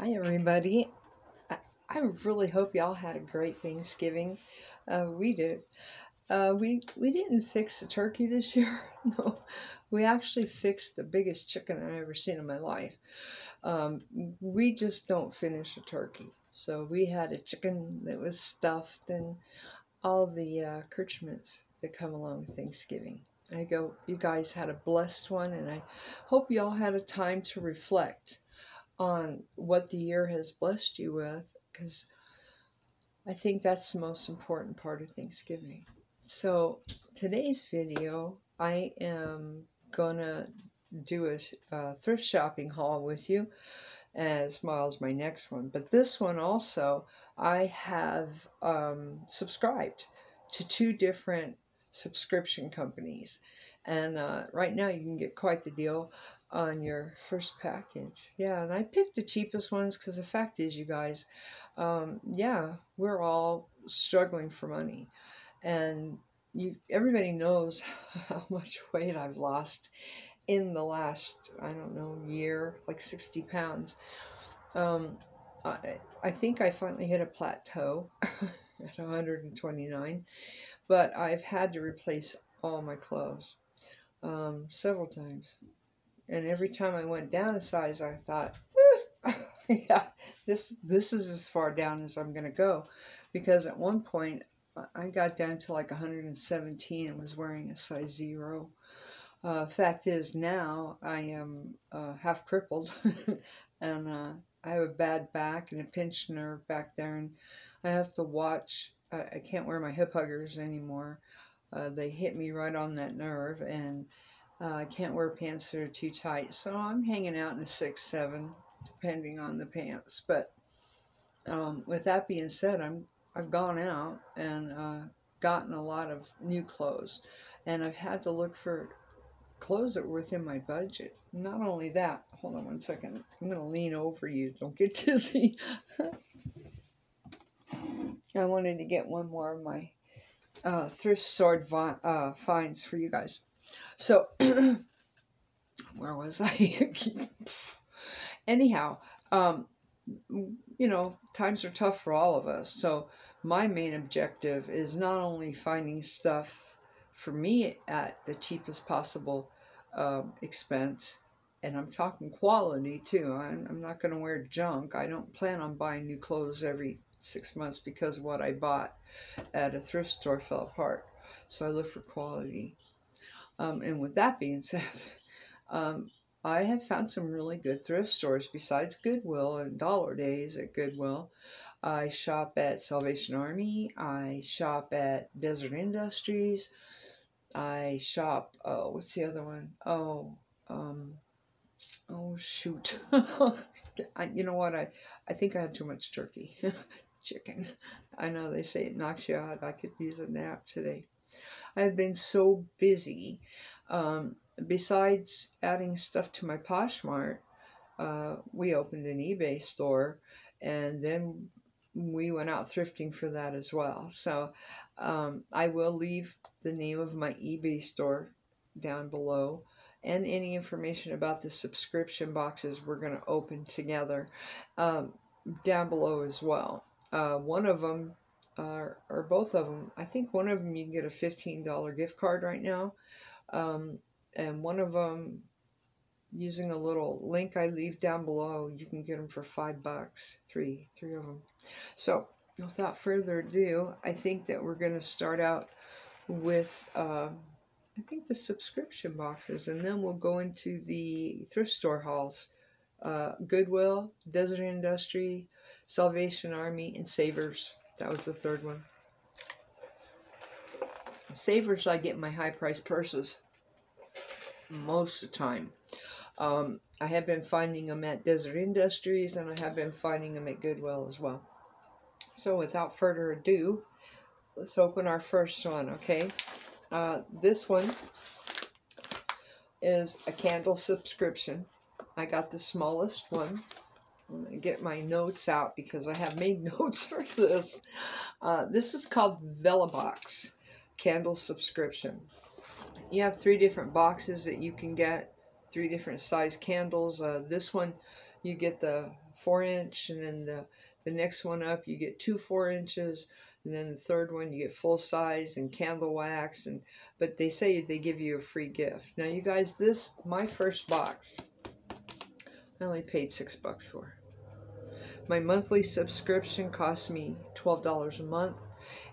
Hi, everybody. I, I really hope y'all had a great Thanksgiving. Uh, we did. Uh, we we didn't fix the turkey this year. no, we actually fixed the biggest chicken I've ever seen in my life. Um, we just don't finish a turkey. So we had a chicken that was stuffed and all the uh, that come along with Thanksgiving. I go, you guys had a blessed one, and I hope y'all had a time to reflect on what the year has blessed you with because I think that's the most important part of Thanksgiving. So today's video, I am gonna do a, a thrift shopping haul with you as as my next one. But this one also, I have um, subscribed to two different subscription companies. And uh, right now you can get quite the deal on your first package. Yeah, and I picked the cheapest ones because the fact is, you guys, um, yeah, we're all struggling for money. And you, everybody knows how much weight I've lost in the last, I don't know, year, like 60 pounds. Um, I, I think I finally hit a plateau at 129, but I've had to replace all my clothes um, several times. And every time I went down a size, I thought, yeah, this this is as far down as I'm going to go. Because at one point, I got down to like 117 and was wearing a size zero. Uh, fact is, now I am uh, half crippled and uh, I have a bad back and a pinched nerve back there, and I have to watch. I, I can't wear my hip huggers anymore. Uh, they hit me right on that nerve, and uh, I can't wear pants that are too tight. So I'm hanging out in a six, seven, depending on the pants. But um, with that being said, I'm I've gone out and uh, gotten a lot of new clothes, and I've had to look for clothes that were within my budget. Not only that, hold on one second. I'm going to lean over you. Don't get dizzy. I wanted to get one more of my uh, thrift store uh, finds for you guys. So, where was I? Anyhow, um, you know, times are tough for all of us. So, my main objective is not only finding stuff for me at the cheapest possible um, expense, and I'm talking quality too. I'm, I'm not going to wear junk. I don't plan on buying new clothes every six months because what I bought at a thrift store fell apart. So I look for quality. Um, and with that being said, um, I have found some really good thrift stores besides Goodwill and Dollar Days at Goodwill. I shop at Salvation Army. I shop at Deseret Industries. I shop, oh, what's the other one? Oh, um, oh, shoot. I, you know what? I, I think I had too much turkey. Chicken. I know they say it knocks you out. I could use a nap today. I've been so busy. Um, besides adding stuff to my Poshmark, uh, we opened an eBay store and then we went out thrifting for that as well. So um, I will leave the name of my eBay store down below and any information about the subscription boxes we're going to open together um, down below as well. Uh, one of them, uh, or both of them, I think one of them you can get a $15 gift card right now. Um, and one of them, using a little link I leave down below, you can get them for five bucks. Three, three of them. So without further ado, I think that we're going to start out with, uh, I think the subscription boxes, and then we'll go into the thrift store hauls. Uh, Goodwill, Deseret Industry, Salvation Army, and Savers. That was the third one. Savers, I get my high-priced purses most of the time. Um, I have been finding them at Deseret Industries and I have been finding them at Goodwill as well. So without further ado, let's open our first one, okay? Uh, this one is a candle subscription. I got the smallest one. I'm going to get my notes out because I have made notes for this. Uh, this is called Vellabox Candle Subscription. You have three different boxes that you can get, three different size candles. Uh, this one you get the four inch, and then the the next one up you get two four inches, and then the third one you get full size and candle wax, and but they say they give you a free gift. Now you guys, this my first box. I only paid six bucks for. My monthly subscription costs me $12 a month,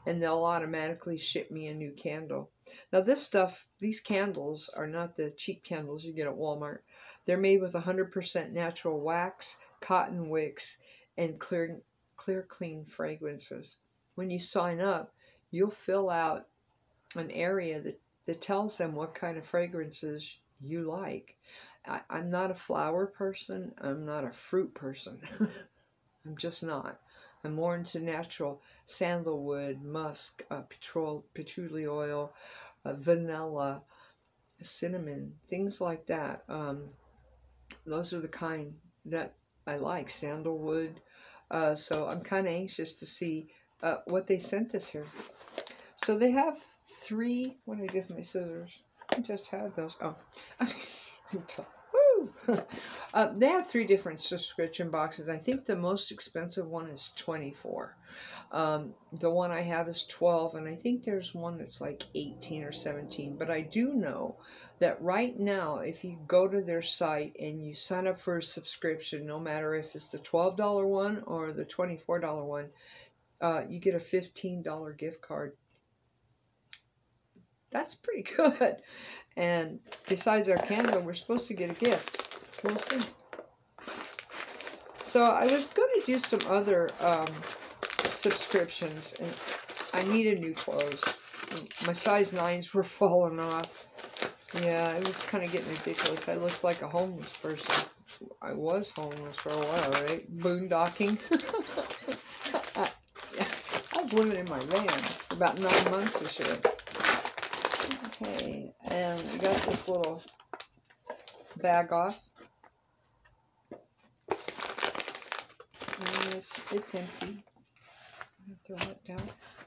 and they'll automatically ship me a new candle. Now, this stuff, these candles are not the cheap candles you get at Walmart. They're made with 100% natural wax, cotton wicks, and clear, clear, clean fragrances. When you sign up, you'll fill out an area that, that tells them what kind of fragrances you like. I, I'm not a flower person. I'm not a fruit person. I'm just not. I'm more into natural sandalwood, musk, uh, petrol, patchouli oil, uh, vanilla, cinnamon, things like that. Um, those are the kind that I like, sandalwood. Uh, so I'm kind of anxious to see uh, what they sent us here. So they have three. What did I get my scissors? I just had those. Oh. uh, they have three different subscription boxes. I think the most expensive one is 24. Um, the one I have is 12, and I think there's one that's like 18 or 17. But I do know that right now, if you go to their site and you sign up for a subscription, no matter if it's the $12 one or the $24 one, uh, you get a $15 gift card. That's pretty good. And besides our candle, we're supposed to get a gift. We'll see. So I was going to do some other um, subscriptions, and I needed new clothes. My size 9s were falling off. Yeah, it was kind of getting ridiculous. I looked like a homeless person. I was homeless for a while, right? Boondocking. I, I was living in my van for about nine months or so. Okay, and we got this little bag off. It's, it's empty. Throw it down.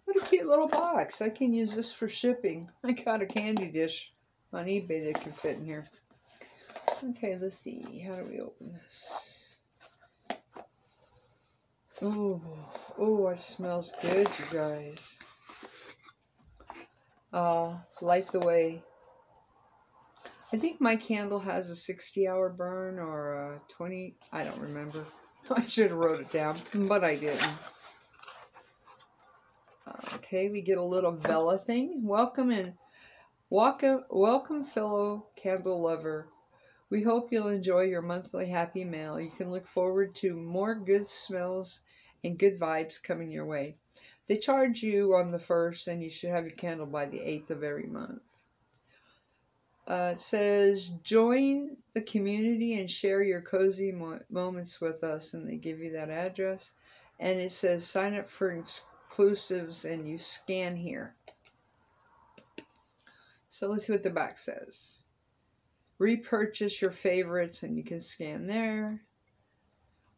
What a cute little box. I can use this for shipping. I got a candy dish on eBay that can fit in here. Okay, let's see. How do we open this? Oh, oh, it smells good, you guys uh, light the way. I think my candle has a 60 hour burn or a 20, I don't remember. I should have wrote it down, but I didn't. Okay, we get a little Vella thing. Welcome and welcome, welcome fellow candle lover. We hope you'll enjoy your monthly happy mail. You can look forward to more good smells and good vibes coming your way. They charge you on the first, and you should have your candle by the 8th of every month. Uh, it says, join the community and share your cozy mo moments with us. And they give you that address. And it says, sign up for exclusives and you scan here. So let's see what the back says. Repurchase your favorites and you can scan there.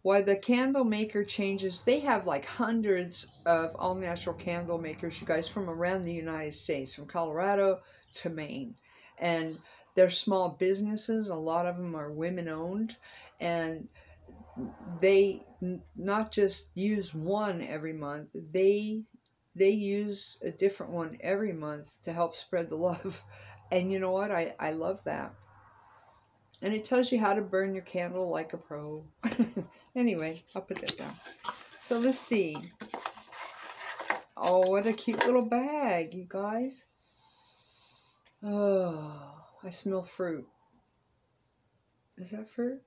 Why the candle maker changes, they have like hundreds of all natural candle makers, you guys, from around the United States, from Colorado to Maine. And they're small businesses, a lot of them are women owned, and they not just use one every month, they they use a different one every month to help spread the love. And you know what? I, I love that. And it tells you how to burn your candle like a pro. anyway, I'll put that down. So let's see. Oh, what a cute little bag, you guys. Oh, I smell fruit. Is that fruit?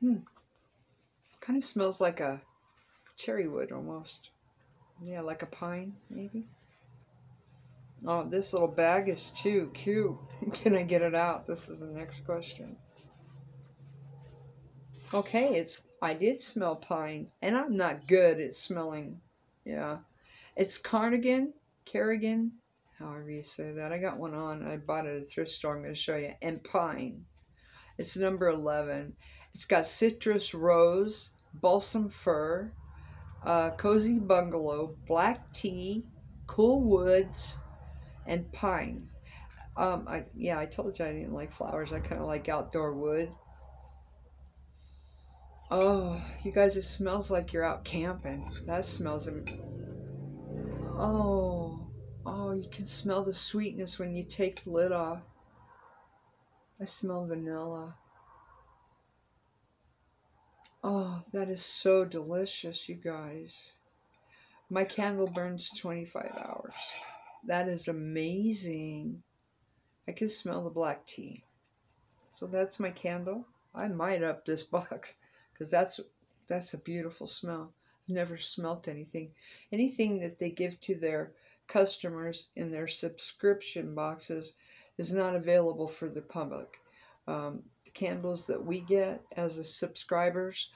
Hmm. Kind of smells like a cherry wood almost. Yeah, like a pine, maybe. Oh, this little bag is too cute. Can I get it out? This is the next question. Okay, it's I did smell pine, and I'm not good at smelling. Yeah, it's Cardigan, Kerrigan, however you say that. I got one on. I bought it at a thrift store. I'm going to show you. And pine. It's number 11. It's got citrus rose, balsam fir, uh, cozy bungalow, black tea, cool woods, and pine. Um, I yeah, I told you I didn't like flowers. I kind of like outdoor wood. Oh, you guys, it smells like you're out camping. That smells. Oh, oh, you can smell the sweetness when you take the lid off. I smell vanilla. Oh, that is so delicious, you guys. My candle burns 25 hours. That is amazing. I can smell the black tea. So that's my candle. I might up this box because that's that's a beautiful smell. I've never smelt anything. Anything that they give to their customers in their subscription boxes is not available for the public. Um, the candles that we get as subscribers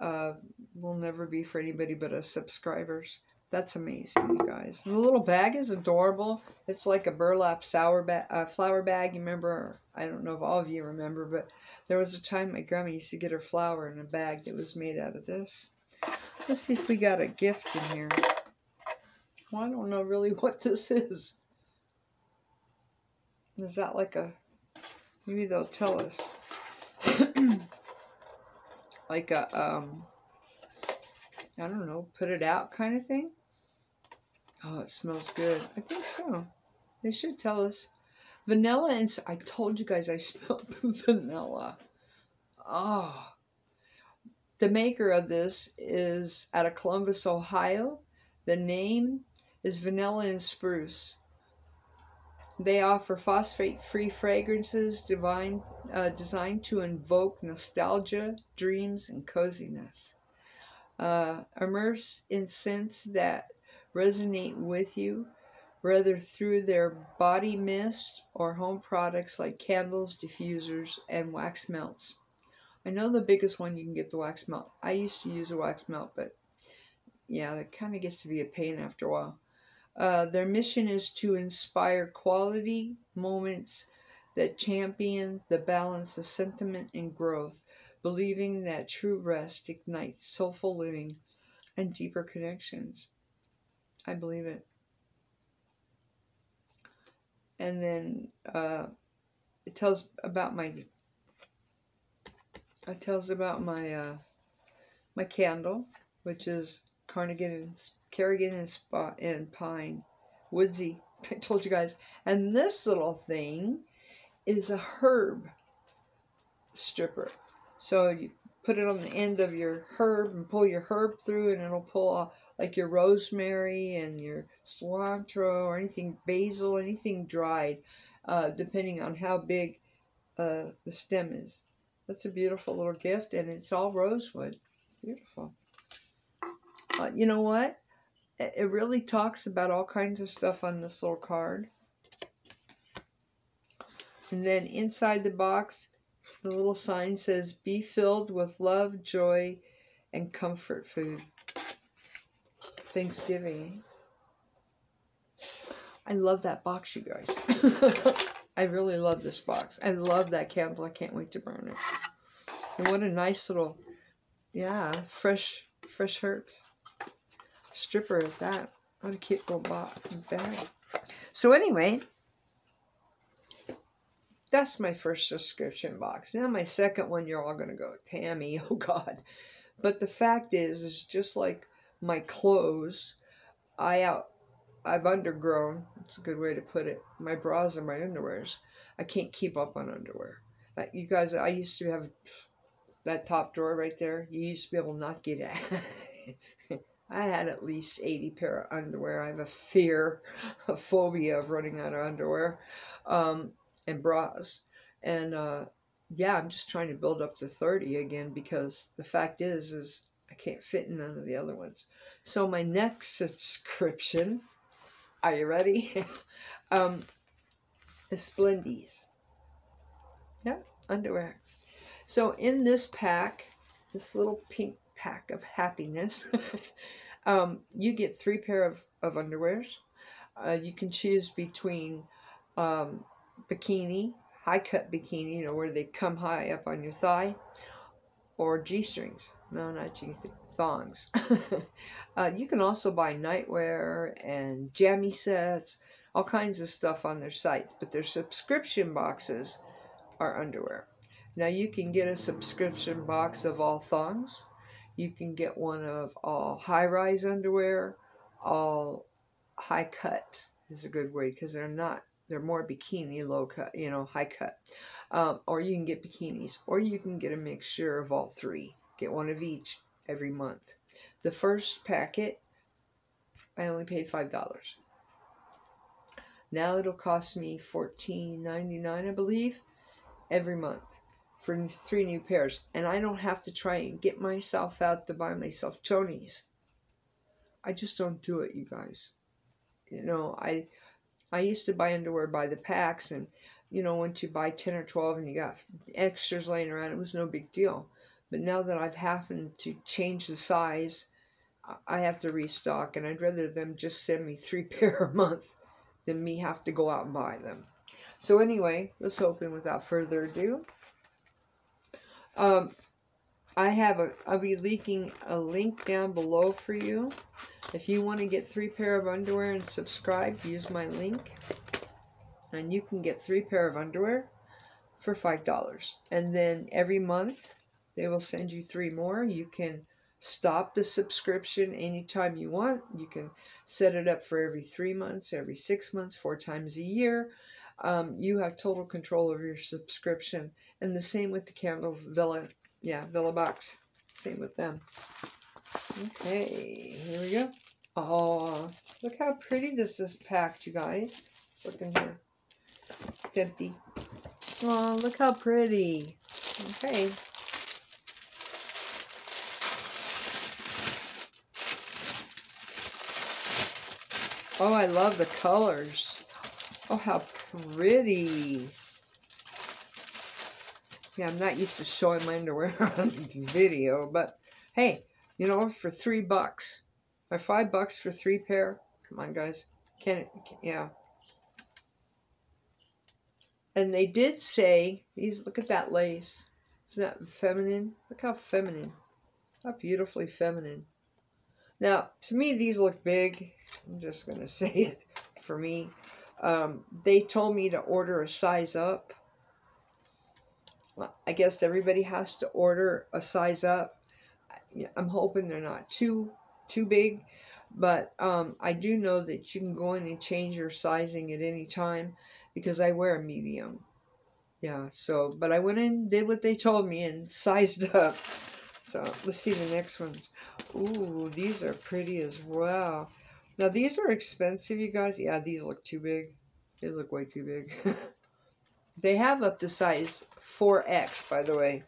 uh, will never be for anybody but us subscribers. That's amazing, you guys. the little bag is adorable. It's like a burlap sour ba uh, flower bag. You remember, I don't know if all of you remember, but there was a time my grandma used to get her flour in a bag that was made out of this. Let's see if we got a gift in here. Well, I don't know really what this is. Is that like a Maybe they'll tell us. like a, um, I don't know, put it out kind of thing. Oh, it smells good. I think so. They should tell us. Vanilla and I told you guys I smelled vanilla. Oh. The maker of this is out of Columbus, Ohio. The name is Vanilla and Spruce. They offer phosphate-free fragrances divine, uh, designed to invoke nostalgia, dreams, and coziness. Uh, immerse in scents that resonate with you, whether through their body mist or home products like candles, diffusers, and wax melts. I know the biggest one you can get the wax melt. I used to use a wax melt, but yeah, that kind of gets to be a pain after a while. Uh, their mission is to inspire quality moments that champion the balance of sentiment and growth, believing that true rest ignites soulful living and deeper connections. I believe it. And then uh, it tells about my it tells about my uh, my candle, which is Cardigan Cardigan and Spot and Pine. Woodsy. I told you guys. And this little thing is a herb stripper. So you put it on the end of your herb and pull your herb through and it'll pull off like your rosemary and your cilantro or anything basil, anything dried, uh, depending on how big uh, the stem is. That's a beautiful little gift and it's all rosewood. Beautiful. Uh, you know what? it really talks about all kinds of stuff on this little card. And then inside the box, the little sign says, Be filled with love, joy, and comfort food. Thanksgiving. I love that box, you guys. I really love this box. I love that candle. I can't wait to burn it. And what a nice little, yeah, fresh, fresh herbs stripper at that. What a cute little box bag. So anyway, that's my first subscription box. Now my second one, you're all going to go, Tami, oh God. But the fact is, is just like my clothes, I out, I've undergrown. It's a good way to put it. My bras and my underwears. I can't keep up on underwear. You guys, I used to have that top drawer right there. You used to be able to not get it. I had at least 80 pair of underwear. I have a fear, a phobia of running out of underwear um, and bras. And uh, yeah, I'm just trying to build up to 30 again because the fact is, is I can't fit in none of the other ones. So my next subscription, are you ready? um, Splendies. Yeah, underwear. So in this pack, this little pink pack of happiness, Um, you get three pair of, of underwears. Uh, you can choose between um, bikini, high cut bikini, you know, where they come high up on your thigh, or G strings. No, not G thongs. uh, you can also buy nightwear and jammy sets, all kinds of stuff on their site, but their subscription boxes are underwear. Now you can get a subscription box of all thongs. You can get one of all high-rise underwear, all high cut is a good way because they're not they're more bikini low cut you know high cut. Um, or you can get bikinis or you can get a mixture of all three. Get one of each every month. The first packet i only paid five dollars. Now it'll cost me $14.99 i believe every month for three new pairs. And i don't have to try and get myself out to buy myself chonies. I just don't do it you guys. You know, I I used to buy underwear by the packs, and you know, once you buy ten or twelve and you got extras laying around, it was no big deal. But now that I've happened to change the size, I have to restock, and I'd rather them just send me three pair a month than me have to go out and buy them. So anyway, let's open without further ado. Um, I have a, I'll be leaking a link down below for you. If you want to get three pair of underwear and subscribe, use my link. And you can get three pair of underwear for $5. And then every month, they will send you three more. You can stop the subscription anytime you want. You can set it up for every three months, every six months, four times a year. Um, you have total control of your subscription. And the same with the Candle Villa yeah, Villa Box. Same with them. Okay, here we go. Oh, look how pretty this is packed, you guys. Let's look in here. It's empty. Oh, look how pretty. Okay. Oh, I love the colors. Oh, how pretty. Yeah, I'm not used to showing my underwear on video, but hey, you know, for three bucks, or five bucks for three pair, come on, guys, can it, yeah. And they did say, these, look at that lace. Isn't that feminine? Look how feminine. How beautifully feminine. Now, to me, these look big. I'm just going to say it for me. Um, they told me to order a size up. I guess everybody has to order a size up. I'm hoping they're not too too big, but um, I do know that you can go in and change your sizing at any time because I wear a medium. Yeah, so, but I went in, did what they told me, and sized up. So, let's see the next ones. Ooh, these are pretty as well. Now, these are expensive, you guys. Yeah, these look too big. They look way too big. They have up to size 4X, by the way.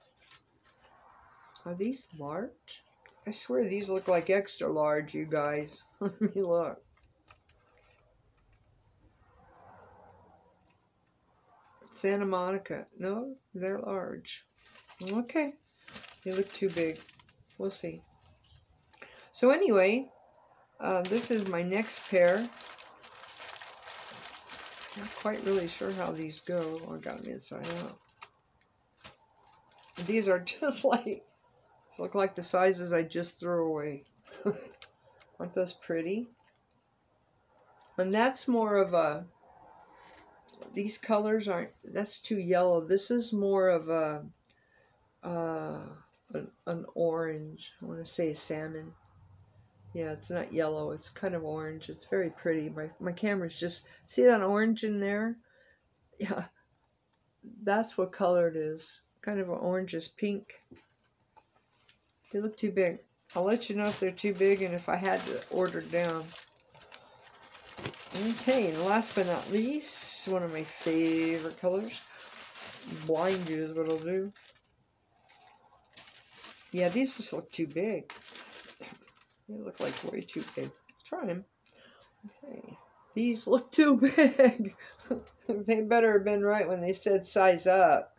Are these large? I swear these look like extra large, you guys. Let me look. Santa Monica. No, they're large. Okay. They look too big. We'll see. So anyway, uh, this is my next pair. Not quite really sure how these go. Oh, I got them inside out. These are just like, these look like the sizes I just threw away. Aren't those pretty? And that's more of a, these colors aren't, that's too yellow. This is more of a, uh, an, an orange. I want to say salmon. Yeah, it's not yellow. It's kind of orange. It's very pretty. My, my camera's just... See that orange in there? Yeah. That's what color it is. Kind of an orangish pink. They look too big. I'll let you know if they're too big and if I had to order down. Okay, and last but not least, one of my favorite colors. Blind you is what I'll do. Yeah, these just look too big. They look like way too big. Try them. Okay. These look too big. they better have been right when they said size up.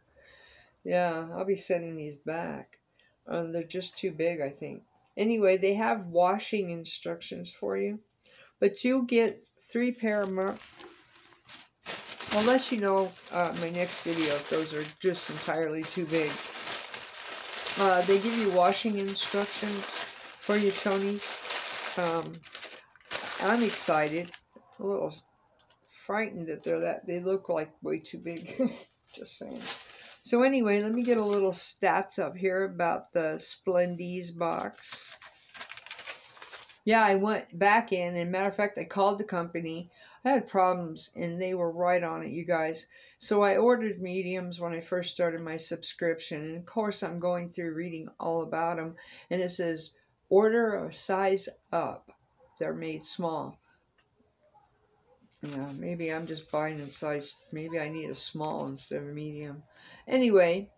Yeah, I'll be sending these back. Um, they're just too big, I think. Anyway, they have washing instructions for you. But you'll get three pair of. I'll let you know uh, my next video if those are just entirely too big. Uh, they give you washing instructions for you, chonies. Um, I'm excited. A little frightened that they're that they look like way too big. Just saying. So anyway, let me get a little stats up here about the Splendies box. Yeah, I went back in, and matter of fact, I called the company. I had problems, and they were right on it, you guys. So I ordered mediums when I first started my subscription, and of course, I'm going through reading all about them, and it says order a size up. They're made small. Yeah, maybe I'm just buying in size. Maybe I need a small instead of a medium. Anyway,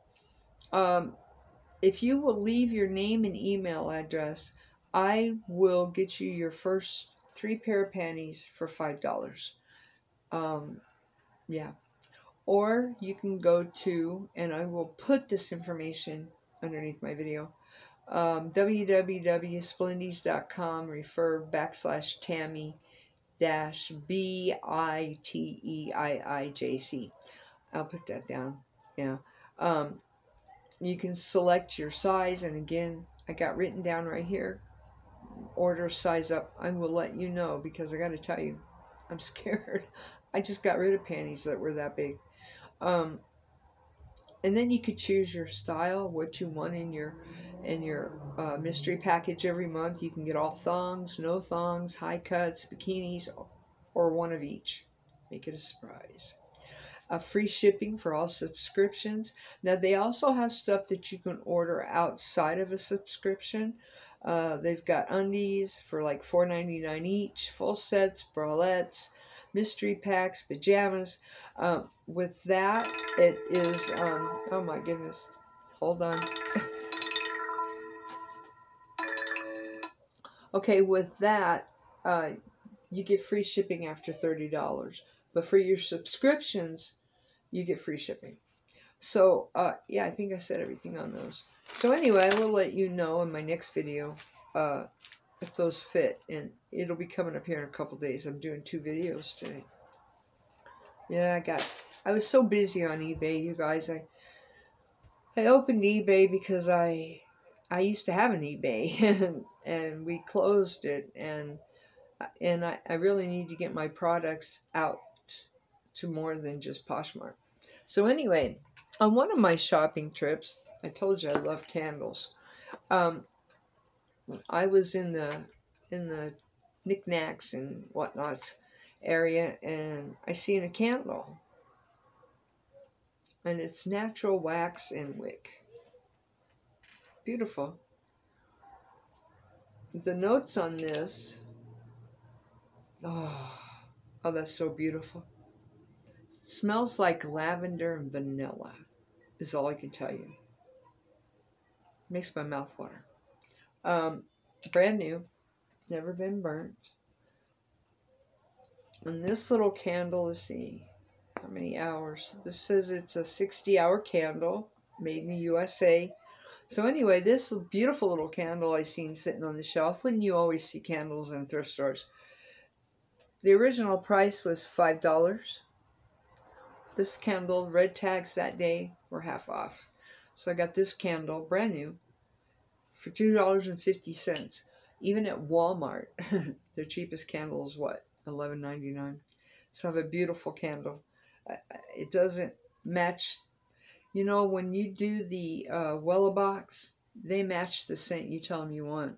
um, if you will leave your name and email address, I will get you your first three pair of panties for five dollars. Um, yeah, or you can go to, and I will put this information underneath my video. Um, www.splendies.com refer backslash Tami dash B I T E I I J C. I'll put that down. Yeah. Um, you can select your size, and again, I got written down right here. Order size up. I will let you know because I got to tell you, I'm scared. I just got rid of panties that were that big. Um, and then you could choose your style, what you want in your in your uh, mystery package every month. You can get all thongs, no thongs, high cuts, bikinis, or one of each. Make it a surprise. Uh, free shipping for all subscriptions. Now, they also have stuff that you can order outside of a subscription. Uh, they've got undies for like $4.99 each, full sets, bralettes, mystery packs, pajamas. Um, with that, it is, um, oh my goodness, hold on. Okay, with that, uh, you get free shipping after $30. But for your subscriptions, you get free shipping. So, uh, yeah, I think I said everything on those. So anyway, I will let you know in my next video uh, if those fit. And it'll be coming up here in a couple days. I'm doing two videos today. Yeah, I got... I was so busy on eBay, you guys. I I opened eBay because I I used to have an eBay and, and we closed it and and I, I really need to get my products out to more than just Poshmark. So anyway, on one of my shopping trips, I told you I love candles. Um, I was in the in the knickknacks and whatnots area and I seen a candle. And it's natural wax and wick. Beautiful. The notes on this, oh, oh that's so beautiful. smells like lavender and vanilla, is all I can tell you. Makes my mouth water. Um, brand new, never been burnt. And this little candle, let's see, how many hours? This says it's a 60 hour candle made in the USA. So anyway, this beautiful little candle I seen sitting on the shelf. When you always see candles in thrift stores. The original price was $5. This candle, red tags that day, were half off. So I got this candle, brand new, for $2.50. Even at Walmart, their cheapest candle is what? $11.99. So have a beautiful candle. It doesn't match you know, when you do the uh, Wella box, they match the scent you tell them you want.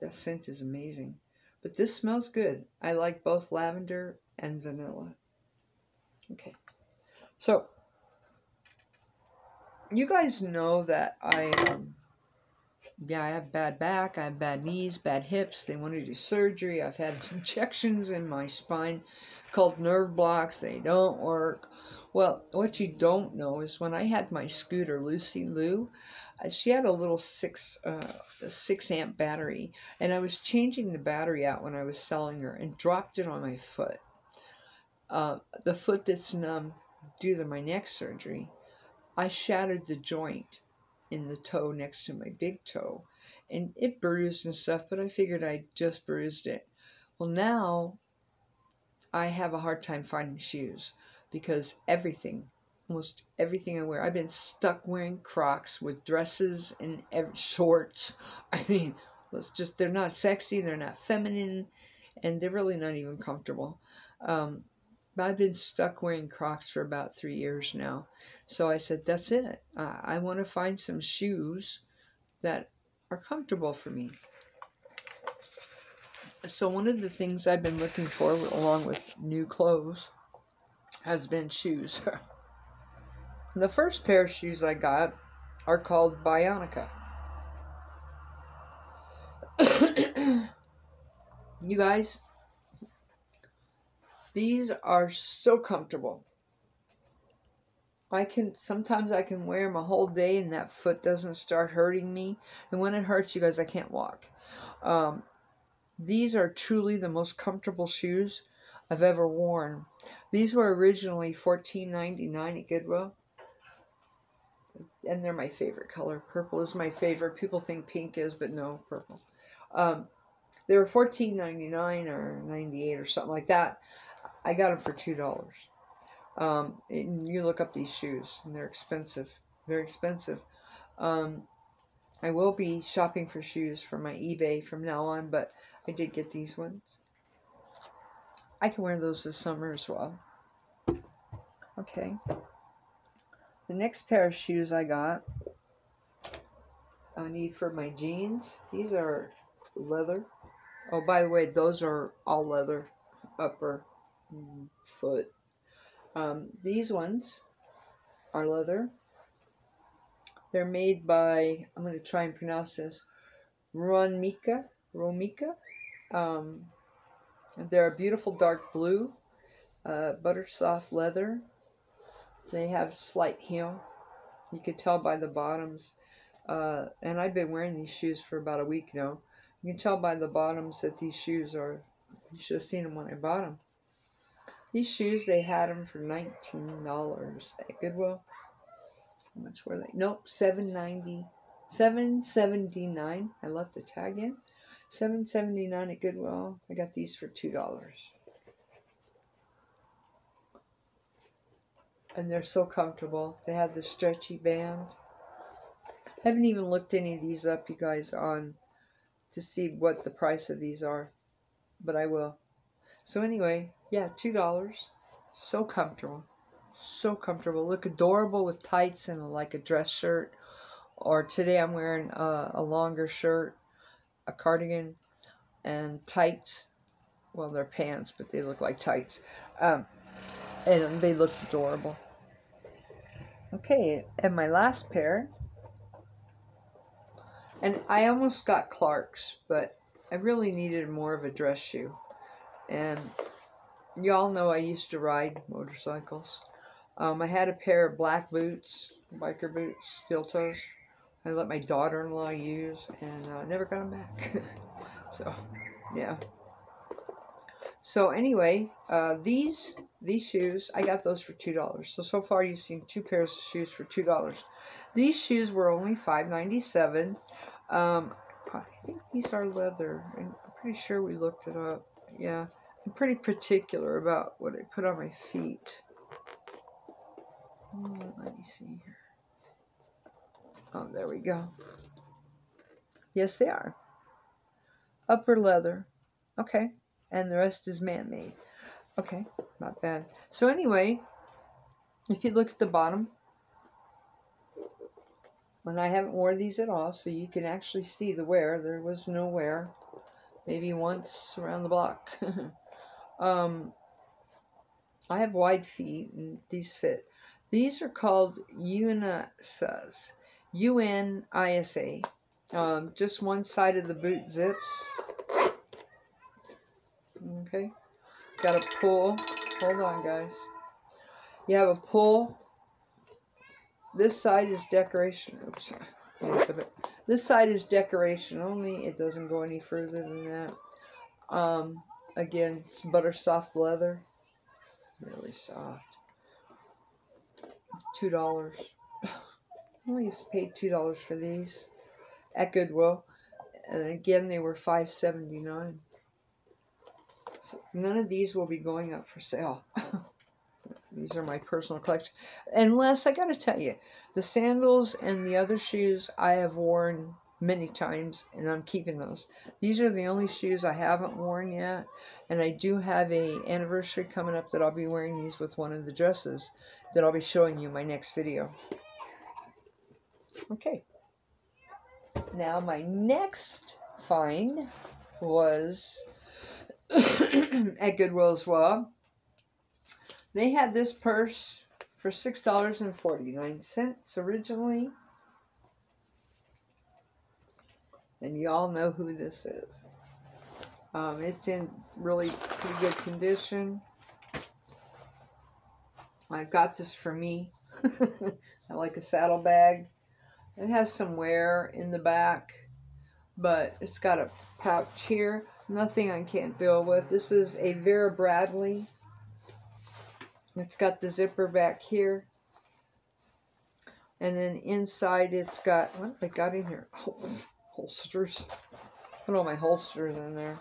That scent is amazing. But this smells good. I like both lavender and vanilla. Okay. So, you guys know that I, um, yeah, I have bad back, I have bad knees, bad hips. They want to do surgery. I've had injections in my spine called nerve blocks. They don't work. Well, what you don't know is when I had my scooter, Lucy Lou, uh, she had a little six uh, six amp battery, and I was changing the battery out when I was selling her, and dropped it on my foot. Uh, the foot that's numb due to my neck surgery, I shattered the joint in the toe next to my big toe, and it bruised and stuff. But I figured I just bruised it. Well, now I have a hard time finding shoes because everything, almost everything I wear, I've been stuck wearing Crocs with dresses and shorts. I mean, let's just, they're not sexy, they're not feminine, and they're really not even comfortable. Um, I've been stuck wearing Crocs for about three years now. So I said, that's it. I want to find some shoes that are comfortable for me. So one of the things I've been looking for, along with new clothes, has been shoes. the first pair of shoes I got are called Bionica. you guys, these are so comfortable. I can sometimes I can wear them a whole day and that foot doesn't start hurting me. And when it hurts, you guys, I can't walk. Um, these are truly the most comfortable shoes I've ever worn. These were originally $14.99 at Goodwill. And they're my favorite color. Purple is my favorite. People think pink is, but no, purple. Um, they were $14.99 or 98 or something like that. I got them for $2. Um, and you look up these shoes, and they're expensive. Very expensive. Um, I will be shopping for shoes for my eBay from now on, but I did get these ones. I can wear those this summer as well. Okay. The next pair of shoes I got, I need for my jeans. These are leather. Oh, by the way, those are all leather upper foot. Um, these ones are leather. They're made by, I'm going to try and pronounce this, Ronmika. Romika. Um, they're a beautiful dark blue, uh, butter soft leather. They have slight heel. You could tell by the bottoms. Uh, and I've been wearing these shoes for about a week now. You can tell by the bottoms that these shoes are, you should have seen them when I bought them. These shoes, they had them for $19 at Goodwill. How much were they? Nope, $7.90. $7.79. I left the tag in. $7.79 at Goodwill. I got these for $2. And they're so comfortable. They have the stretchy band. I haven't even looked any of these up, you guys, on to see what the price of these are. But I will. So anyway, yeah, $2. So comfortable. So comfortable. Look adorable with tights and like a dress shirt. Or today I'm wearing a, a longer shirt, a cardigan, and tights. Well, they're pants, but they look like tights. Um, and they look adorable. Okay, and my last pair. And I almost got Clark's, but I really needed more of a dress shoe. And y'all know I used to ride motorcycles. Um, I had a pair of black boots, biker boots, steel toes. I let my daughter-in-law use, and uh, never got them back. so, yeah. So anyway, uh, these these shoes, I got those for $2. So, so far you've seen two pairs of shoes for $2. These shoes were only $5.97. Um, I think these are leather. I'm pretty sure we looked it up. Yeah. I'm pretty particular about what I put on my feet. Hmm, let me see here. Oh, there we go. Yes, they are. Upper leather. Okay. And the rest is man-made. Okay, not bad. So anyway, if you look at the bottom, when I haven't worn these at all, so you can actually see the wear. There was no wear. Maybe once around the block. Um, I have wide feet, and these fit. These are called Unisas. U-N-I-S-A. Um, just one side of the boot zips. Okay. Got a pull. Hold on, guys. You have a pull. This side is decoration. Oops. This side is decoration only. It doesn't go any further than that. Um, Again, it's butter soft leather. Really soft. Two dollars. I only paid two dollars for these at Goodwill. And again they were five seventy nine. So none of these will be going up for sale. these are my personal collection. Unless I gotta tell you, the sandals and the other shoes I have worn many times, and I'm keeping those. These are the only shoes I haven't worn yet, and I do have a anniversary coming up that I'll be wearing these with one of the dresses that I'll be showing you in my next video. Okay. Now my next find was at Goodwill as well. They had this purse for $6.49 originally. And you all know who this is. Um, it's in really pretty good condition. I got this for me. I like a saddlebag. It has some wear in the back, but it's got a pouch here. Nothing I can't deal with. This is a Vera Bradley. It's got the zipper back here. And then inside it's got, what have I got in here? Oh, holsters. Put all my holsters in there.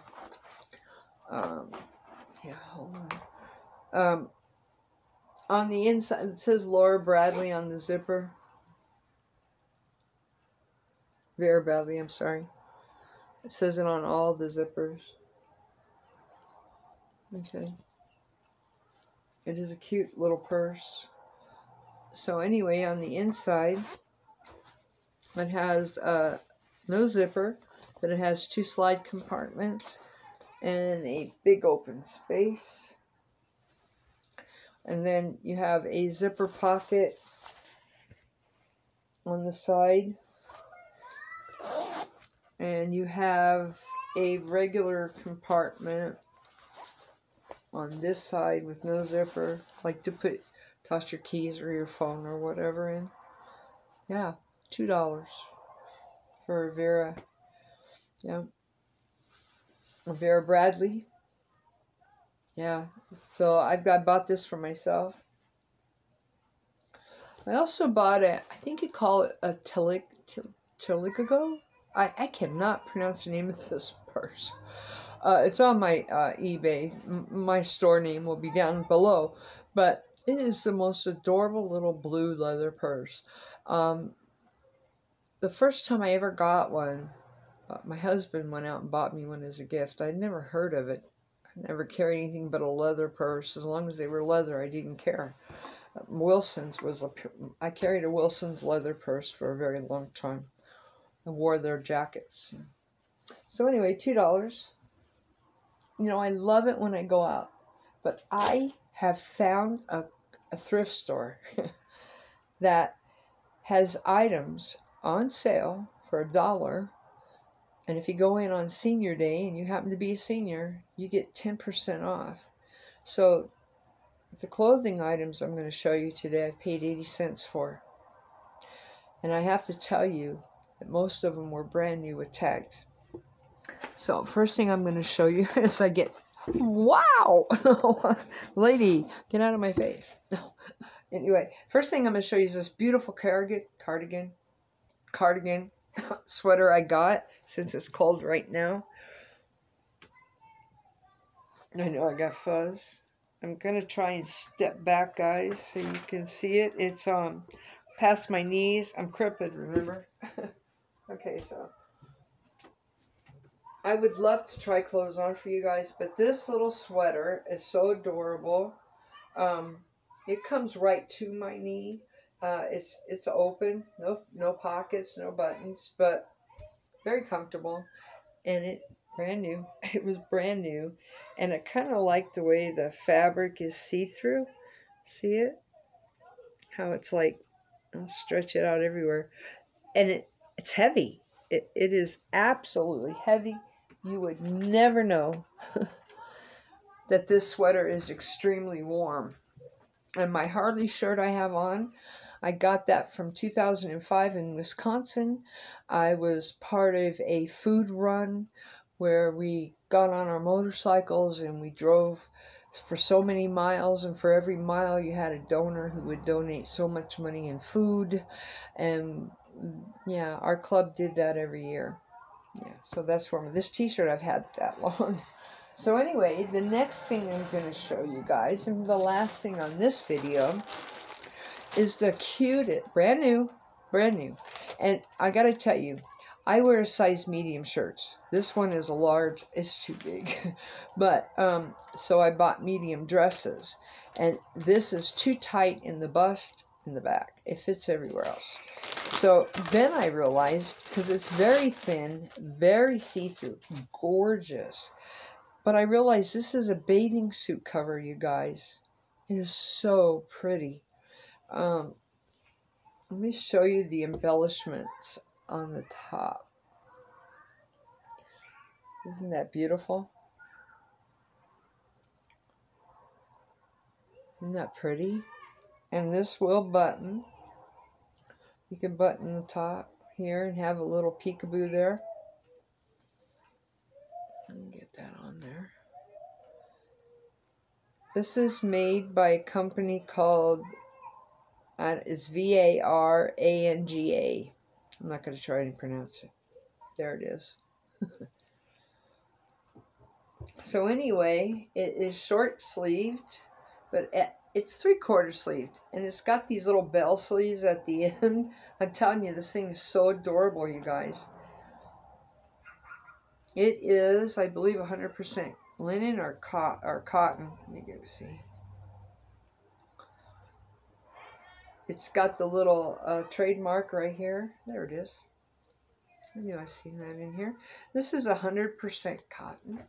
Um, yeah, hold on. Um, on the inside, it says Laura Bradley on the zipper. Vera Bradley, I'm sorry. It says it on all the zippers. Okay. It is a cute little purse. So anyway, on the inside, it has uh, no zipper, but it has two slide compartments and a big open space. And then you have a zipper pocket on the side. And you have a regular compartment on this side with no zipper like to put toss your keys or your phone or whatever in. Yeah two dollars for Vera yeah Vera Bradley yeah so I've got bought this for myself I also bought a I think you call it a Telic Telicago I, I cannot pronounce the name of this purse. Uh, it's on my uh, eBay. M my store name will be down below. But it is the most adorable little blue leather purse. Um, the first time I ever got one, uh, my husband went out and bought me one as a gift. I'd never heard of it. I never carried anything but a leather purse. As long as they were leather, I didn't care. Uh, Wilson's was a, I carried a Wilson's leather purse for a very long time I wore their jackets. So anyway, two dollars. You know, I love it when I go out, but I have found a, a thrift store that has items on sale for a dollar. And if you go in on senior day and you happen to be a senior, you get 10% off. So the clothing items I'm going to show you today, I paid 80 cents for. And I have to tell you, that most of them were brand new with tags. So first thing I'm going to show you is I get, wow, lady, get out of my face. anyway, first thing I'm going to show you is this beautiful cardigan, cardigan, sweater I got since it's cold right now. I know I got fuzz. I'm going to try and step back, guys, so you can see it. It's um past my knees. I'm crippled, remember? Okay, so I would love to try clothes on for you guys, but this little sweater is so adorable. Um, it comes right to my knee. Uh, it's it's open, no no pockets, no buttons, but very comfortable, and it brand new. It was brand new, and I kind of like the way the fabric is see through. See it? How it's like I'll stretch it out everywhere, and it it's heavy. It, it is absolutely heavy. You would never know that this sweater is extremely warm. And my Harley shirt I have on, I got that from 2005 in Wisconsin. I was part of a food run where we got on our motorcycles and we drove for so many miles and for every mile you had a donor who would donate so much money in food and yeah, our club did that every year. Yeah, so that's where this t-shirt I've had that long. So anyway, the next thing I'm going to show you guys, and the last thing on this video, is the cutest, brand new, brand new. And I got to tell you, I wear a size medium shirts. This one is a large. It's too big. but, um, so I bought medium dresses. And this is too tight in the bust in the back. It fits everywhere else. So then I realized, because it's very thin, very see-through, gorgeous. But I realized this is a bathing suit cover, you guys. It is so pretty. Um, let me show you the embellishments on the top. Isn't that beautiful? Isn't that pretty? And this will button. You can button the top here and have a little peekaboo there. Get that on there. This is made by a company called uh, it's V A R A N G A. I'm not going to try and pronounce it. There it is. so anyway, it is short sleeved, but it's three quarter sleeved, and it's got these little bell sleeves at the end. I'm telling you, this thing is so adorable, you guys. It is, I believe, 100% linen or, co or cotton. Let me go see. It's got the little uh, trademark right here. There it is. I knew I seen that in here. This is 100% cotton.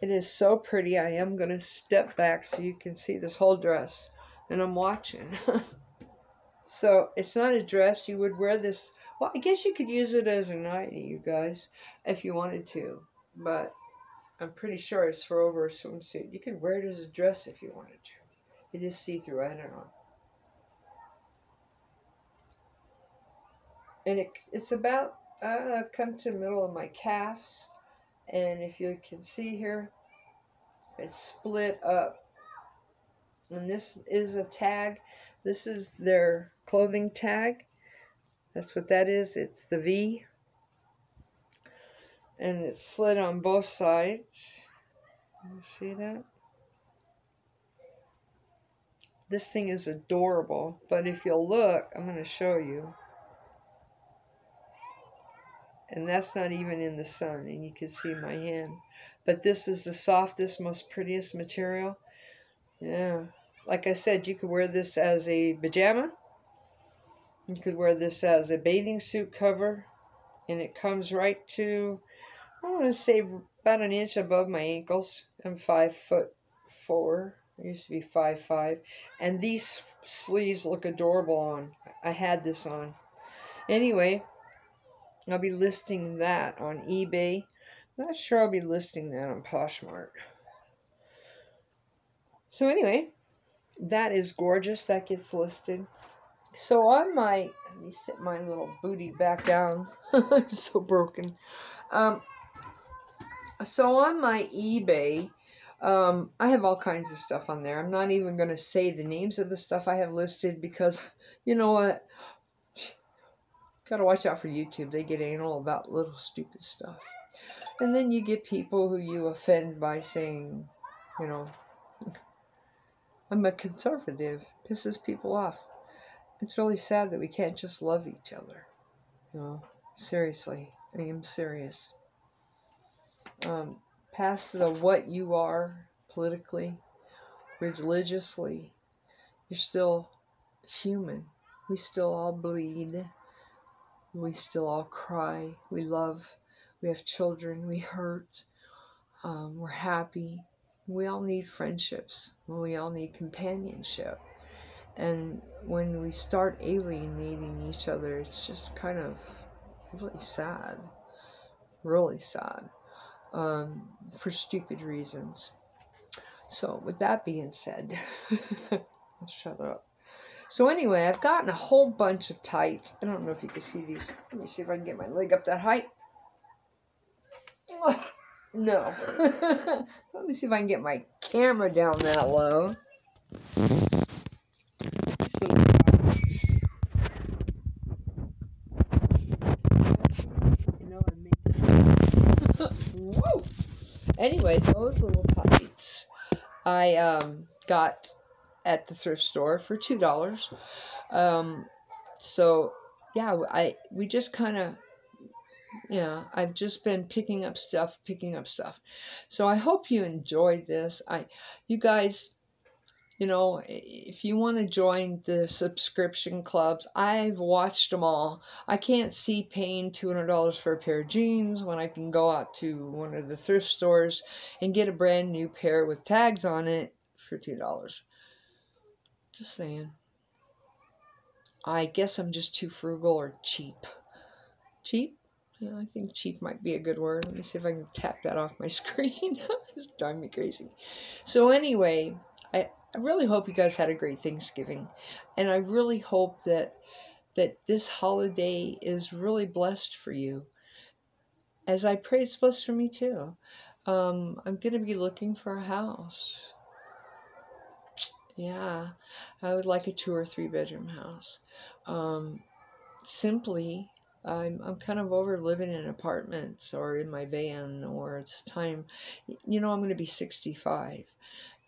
It is so pretty. I am going to step back so you can see this whole dress. And I'm watching. so it's not a dress. You would wear this. Well, I guess you could use it as a nightie, you guys, if you wanted to. But I'm pretty sure it's for over a swimsuit. You could wear it as a dress if you wanted to. It is see-through, I don't know. And it, it's about, uh, come to the middle of my calves. And if you can see here, it's split up. And this is a tag. This is their clothing tag. That's what that is. It's the V and it's slit on both sides. You see that? This thing is adorable, but if you'll look, I'm going to show you. And that's not even in the sun, and you can see my hand. But this is the softest, most prettiest material. Yeah. Like I said, you could wear this as a pajama. You could wear this as a bathing suit cover. And it comes right to I want to say about an inch above my ankles. I'm five foot four. I used to be five five. And these sleeves look adorable on. I had this on. Anyway, I'll be listing that on eBay. Not sure I'll be listing that on Poshmark. So anyway, that is gorgeous. That gets listed. So on my, let me set my little booty back down. I'm so broken. Um, so on my eBay, um, I have all kinds of stuff on there. I'm not even going to say the names of the stuff I have listed because, you know what? Got to watch out for YouTube. They get anal about little stupid stuff. And then you get people who you offend by saying, you know, I'm a conservative. Pisses people off. It's really sad that we can't just love each other. You know, seriously. I am serious um, past the what you are politically, religiously, you're still human. We still all bleed. We still all cry. We love. We have children. We hurt. Um, we're happy. We all need friendships. We all need companionship. And when we start alienating each other, it's just kind of really sad. Really sad um, for stupid reasons. So, with that being said, shut up. So, anyway, I've gotten a whole bunch of tights. I don't know if you can see these. Let me see if I can get my leg up that height. No. Let me see if I can get my camera down that low. Anyway, those little puppies I um, got at the thrift store for two dollars. Um, so yeah, I we just kind of yeah, I've just been picking up stuff, picking up stuff. So I hope you enjoyed this. I, you guys, you know, if you want to join the subscription clubs, I've watched them all. I can't see paying $200 for a pair of jeans when I can go out to one of the thrift stores and get a brand new pair with tags on it for $2. Just saying. I guess I'm just too frugal or cheap. Cheap? Yeah, I think cheap might be a good word. Let me see if I can tap that off my screen. it's driving me crazy. So anyway, I, really hope you guys had a great Thanksgiving. And I really hope that that this holiday is really blessed for you. As I pray it's blessed for me too. Um, I'm going to be looking for a house. Yeah, I would like a two or three bedroom house. Um, simply I'm I'm kind of over living in apartments or in my van or it's time you know I'm going to be 65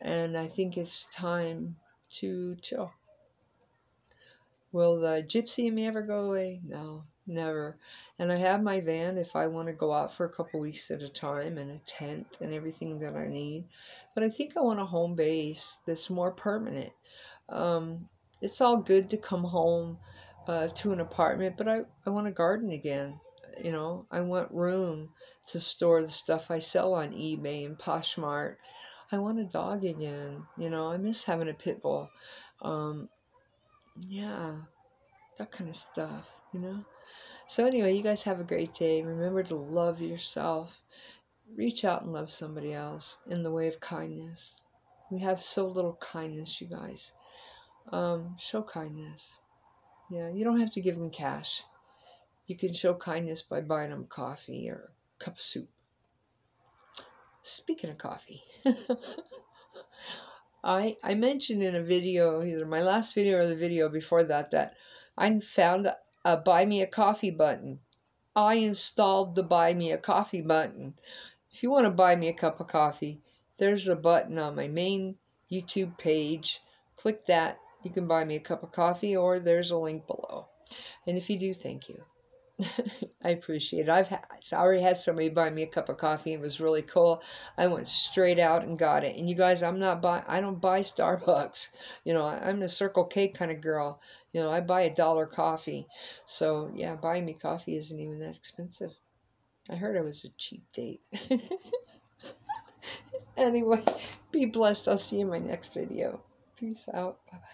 and I think it's time to chill. Will the gypsy in me ever go away? No, never. And I have my van if I want to go out for a couple weeks at a time and a tent and everything that I need. But I think I want a home base that's more permanent. Um, it's all good to come home uh, to an apartment, but I, I want a garden again. You know, I want room to store the stuff I sell on eBay and Poshmark. I want a dog again. You know, I miss having a pit bull. Um, yeah, that kind of stuff, you know. So, anyway, you guys have a great day. Remember to love yourself. Reach out and love somebody else in the way of kindness. We have so little kindness, you guys. Um, show kindness. Yeah, you don't have to give them cash. You can show kindness by buying them coffee or a cup of soup. Speaking of coffee, I I mentioned in a video, either my last video or the video before that, that I found a buy me a coffee button. I installed the buy me a coffee button. If you want to buy me a cup of coffee, there's a button on my main YouTube page. Click that you can buy me a cup of coffee or there's a link below. And if you do, thank you. I appreciate it. I've I already had somebody buy me a cup of coffee. It was really cool. I went straight out and got it. And you guys, I'm not buy. I don't buy Starbucks. You know, I'm a Circle K kind of girl. You know, I buy a dollar coffee. So yeah, buying me coffee isn't even that expensive. I heard I was a cheap date. anyway, be blessed. I'll see you in my next video. Peace out. Bye bye.